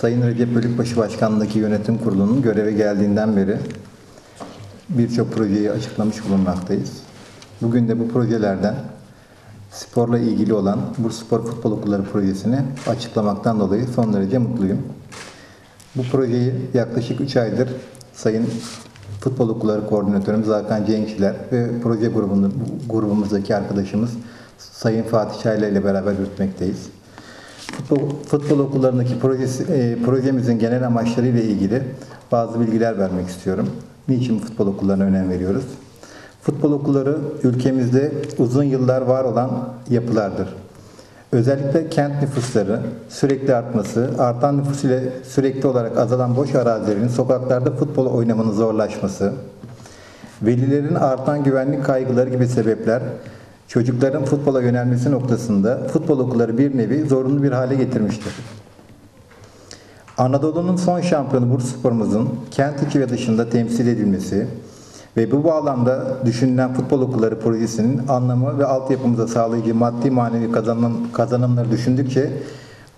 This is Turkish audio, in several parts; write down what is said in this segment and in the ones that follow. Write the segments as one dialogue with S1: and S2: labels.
S1: Sayın Recep Bölükbaşı Başkanlığındaki yönetim kurulunun göreve geldiğinden beri birçok projeyi açıklamış bulunmaktayız. Bugün de bu projelerden sporla ilgili olan Bursaspor Futbol Okulları projesini açıklamaktan dolayı son derece mutluyum. Bu projeyi yaklaşık 3 aydır Sayın Futbol Okulları Koordinatörümüz Hakan Cenkçiler ve proje grubumuzdaki arkadaşımız Sayın Fatih Çayla ile beraber yürütmekteyiz. Futbol, futbol okullarındaki projesi, e, projemizin genel amaçları ile ilgili bazı bilgiler vermek istiyorum. Niçin futbol okullarına önem veriyoruz? Futbol okulları ülkemizde uzun yıllar var olan yapılardır. Özellikle kent nüfusları sürekli artması, artan nüfus ile sürekli olarak azalan boş arazilerin sokaklarda futbol oynamanın zorlaşması, velilerin artan güvenlik kaygıları gibi sebepler çocukların futbola yönelmesi noktasında futbol okulları bir nevi zorunlu bir hale getirmiştir. Anadolu'nun son şampiyonu Bursaspor'umuzun kent içi ve dışında temsil edilmesi ve bu bağlamda düşünülen futbol okulları projesinin anlamı ve altyapımıza sağlayıcı maddi manevi kazanım, kazanımları düşündükçe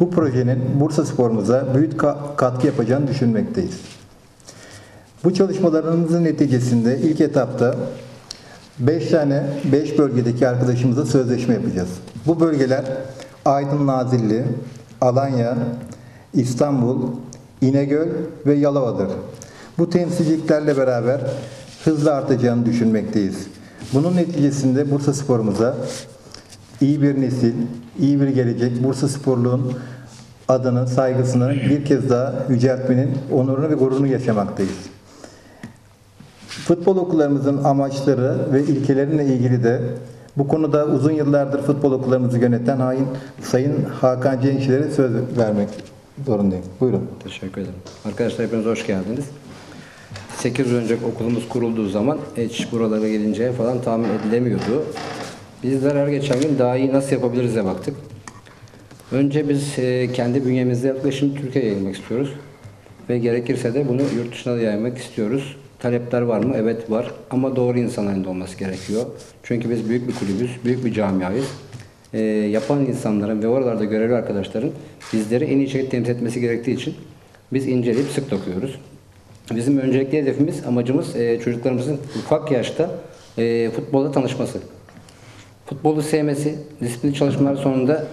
S1: bu projenin Bursa Spor'umuza büyük ka- katkı yapacağını düşünmekteyiz. Bu çalışmalarımızın neticesinde ilk etapta 5 tane 5 bölgedeki arkadaşımızla sözleşme yapacağız. Bu bölgeler Aydın Nazilli, Alanya, İstanbul, İnegöl ve Yalova'dır. Bu temsilciliklerle beraber hızla artacağını düşünmekteyiz. Bunun neticesinde Bursa sporumuza iyi bir nesil, iyi bir gelecek, Bursa sporluğun adını, saygısını bir kez daha yüceltmenin onurunu ve gururunu yaşamaktayız. Futbol okullarımızın amaçları ve ilkeleriyle ilgili de bu konuda uzun yıllardır futbol okullarımızı yöneten hain Sayın Hakan Cenkçilere söz vermek zorundayım. Buyurun.
S2: Teşekkür ederim. Arkadaşlar hepiniz hoş geldiniz. 8 yıl önce okulumuz kurulduğu zaman hiç buralara gelince falan tahmin edilemiyordu. Bizler her geçen gün daha iyi nasıl yapabiliriz diye baktık. Önce biz e, kendi bünyemizde yaklaşım Türkiye'ye yayılmak istiyoruz. Ve gerekirse de bunu yurt dışına da yaymak istiyoruz. Talepler var mı? Evet var. Ama doğru insanların da olması gerekiyor. Çünkü biz büyük bir kulübüz, büyük bir camiayız. E, yapan insanların ve oralarda görevli arkadaşların bizleri en iyi şekilde temsil etmesi gerektiği için biz inceleyip sık dokuyoruz. Bizim öncelikli hedefimiz, amacımız e, çocuklarımızın ufak yaşta e, futbolda tanışması. Futbolu sevmesi, disiplinli çalışmalar sonunda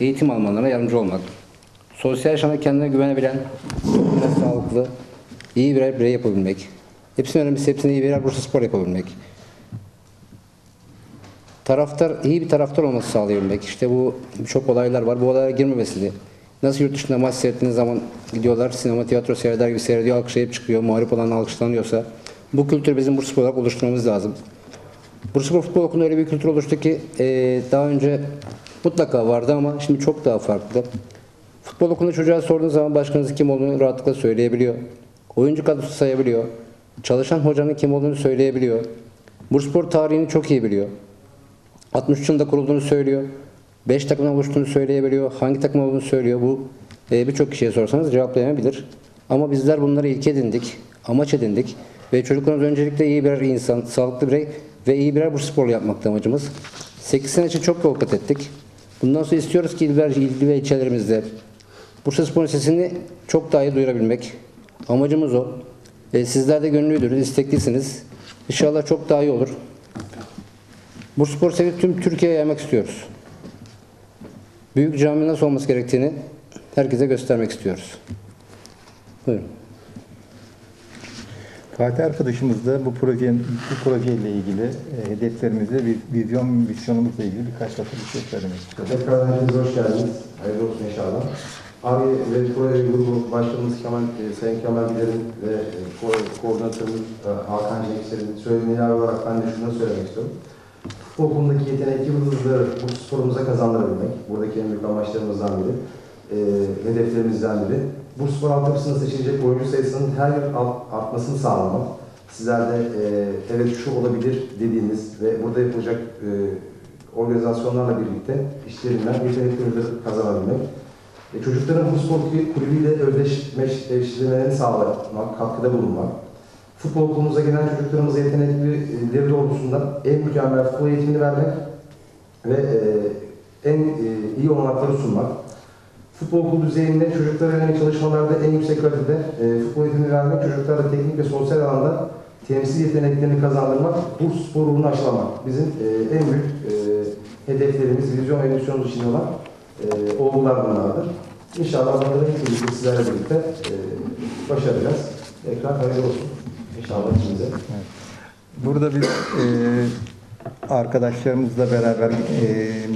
S2: eğitim almalarına yardımcı olmak. Sosyal yaşamda kendine güvenebilen, sağlıklı, iyi birer birey yapabilmek. Hepsinin önemlisi hepsini iyi birer Bursa Spor yapabilmek. Taraftar, iyi bir taraftar olması sağlayabilmek. İşte bu çok olaylar var. Bu olaylara girmemesini. Nasıl yurt dışında maç seyrettiğiniz zaman gidiyorlar, sinema, tiyatro seyreder gibi seyrediyor, alkışlayıp çıkıyor, muharip olan alkışlanıyorsa. Bu kültür bizim Bursa Spor olarak oluşturmamız lazım. Bursa Spor Futbol Okulu'nda öyle bir kültür oluştu ki e, daha önce mutlaka vardı ama şimdi çok daha farklı. Futbol okulunda çocuğa sorduğunuz zaman başkanınızın kim olduğunu rahatlıkla söyleyebiliyor. Oyuncu kadrosu sayabiliyor. Çalışan hocanın kim olduğunu söyleyebiliyor. Bursaspor tarihini çok iyi biliyor. 63 yılında kurulduğunu söylüyor. 5 takımdan oluştuğunu söyleyebiliyor. Hangi takım olduğunu söylüyor. Bu e, birçok kişiye sorsanız cevaplayamayabilir. Ama bizler bunları ilke edindik, amaç edindik. Ve çocuklarımız öncelikle iyi birer insan, sağlıklı birey ve iyi birer Bursasporlu yapmakta amacımız. 8 sene için çok yol ettik. Bundan sonra istiyoruz ki il ve, il ve ilçelerimizde Bursaspor'un sesini çok daha iyi duyurabilmek. Amacımız o. E, sizler de gönüllüydünüz, isteklisiniz. İnşallah çok daha iyi olur. Bursaspor sevip tüm Türkiye'ye yaymak istiyoruz. Büyük cami nasıl olması gerektiğini herkese göstermek istiyoruz. Buyurun.
S1: Fatih arkadaşımız da bu projenin bu projeyle ilgili e, hedeflerimizi, vi- vizyon, misyonumuzla ilgili birkaç dakika bir şey söylemek istiyorum.
S3: Tekrar hoş geldiniz. Hayırlı olsun inşallah. Abi ve proje grubu başkanımız Kemal, e, Sayın Kemal Gider'in ve e, ko- koordinatörümüz e, Hakan Cenksel'in söylemeler olarak ben de şunu söylemek istiyorum. Futbol okulundaki yetenekli yıldızları bu sporumuza kazandırabilmek. Buradaki en büyük amaçlarımızdan biri. E, hedeflerimizden biri. Bu spor altyapısında seçilecek oyuncu sayısının her yıl art- artmasını sağlamak. Sizler de e, evet şu olabilir dediğiniz ve burada yapılacak e, organizasyonlarla birlikte işlerinden yetenekli oyuncuları kazanabilmek. E, çocukların spor kulübüyle özdeşleşmelerini sağlamak, katkıda bulunmak. Futbol okulumuza gelen çocuklarımıza yeteneklileri doğrultusunda en mükemmel futbol eğitimini vermek ve e, en e, iyi olanakları sunmak. Futbol okulu düzeyinde çocuklara yönelik çalışmalarda en yüksek kalitede e, futbol eğitimi vermek, çocuklara teknik ve sosyal alanda temsil yeteneklerini kazandırmak, bu spor ruhunu aşılamak. Bizim e, en büyük e, hedeflerimiz, vizyon ve misyonumuz için olan e, olgular bunlardır. İnşallah hep birlikte sizlerle birlikte e, başaracağız. Ekran hayırlı olsun. İnşallah ikimize.
S1: Burada biz e, arkadaşlarımızla beraber e,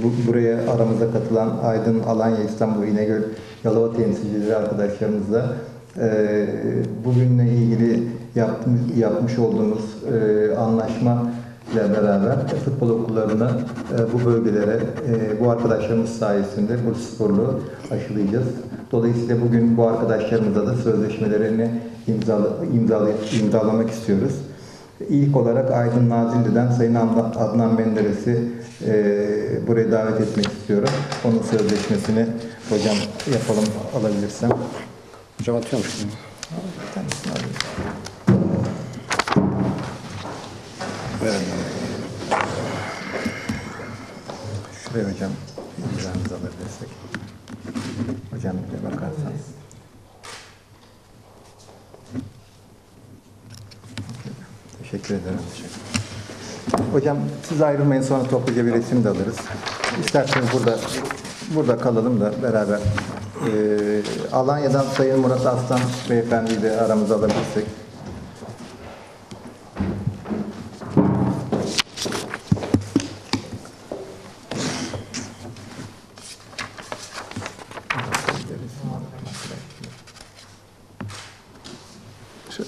S1: bu, buraya aramıza katılan Aydın, Alanya, İstanbul, İnegöl, Yalova temsilcileri arkadaşlarımızla e, bugünle ilgili yapmış, yapmış olduğumuz e, anlaşma ile beraber futbol okullarına e, bu bölgelere e, bu arkadaşlarımız sayesinde bu sporlu aşılayacağız. Dolayısıyla bugün bu arkadaşlarımızla da sözleşmelerini imzala, imzala, imzalamak istiyoruz. İlk olarak Aydın Nazilli'den Sayın Adnan Menderes'i e, buraya davet etmek istiyorum. Onun sözleşmesini hocam yapalım alabilirsem.
S2: Hocam atıyormuş.
S1: Bir tanesini alayım. Şuraya hocam imzanızı alabilirsek. Hocam bir bakarsanız. Teşekkür ederim. Hocam siz ayrılmayın sonra topluca bir resim de alırız. İsterseniz burada burada kalalım da beraber. Ee, Alanya'dan Sayın Murat Aslan Beyefendi'yi de aramıza alabilirsek.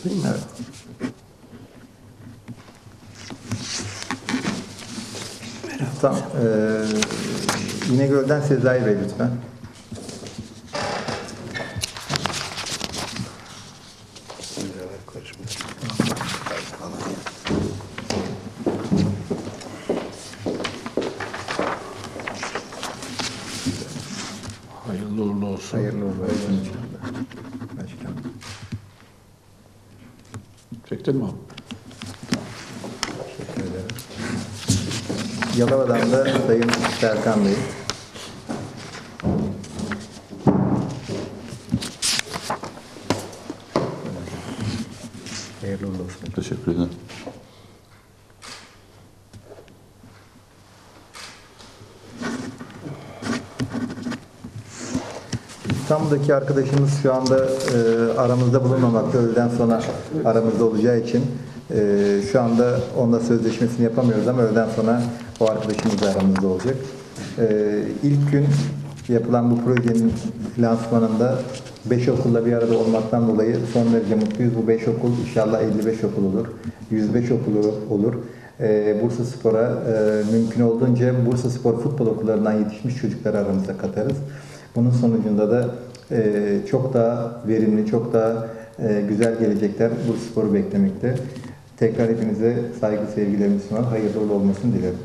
S1: Evet. Tamam. Ee, İnegöl'den Sezai Bey lütfen.
S4: Hayırlı uğurlu olsun.
S1: Hayırlı uğurlu olsun. Başkanım.
S4: Çektin mi abi?
S1: Teşekkür ederim. Yalova'dan da Sayın Serkan Bey. Hayırlı olsun.
S4: Teşekkür ederim.
S1: İstanbul'daki arkadaşımız şu anda e, aramızda bulunmamakta. Öğleden sonra aramızda olacağı için e, şu anda onunla sözleşmesini yapamıyoruz ama öğleden sonra o arkadaşımız da aramızda olacak. E, ilk gün yapılan bu projenin lansmanında 5 okulla bir arada olmaktan dolayı son derece mutluyuz. Bu 5 okul inşallah 55 okul olur, 105 okul olur. E, Bursa Spor'a e, mümkün olduğunca Bursa Spor futbol okullarından yetişmiş çocukları aramıza katarız. Bunun sonucunda da e, çok daha verimli, çok daha e, güzel gelecekler bu sporu beklemekte. Tekrar hepinize saygı sevgilerimi sunar. Hayırlı olmasını dilerim.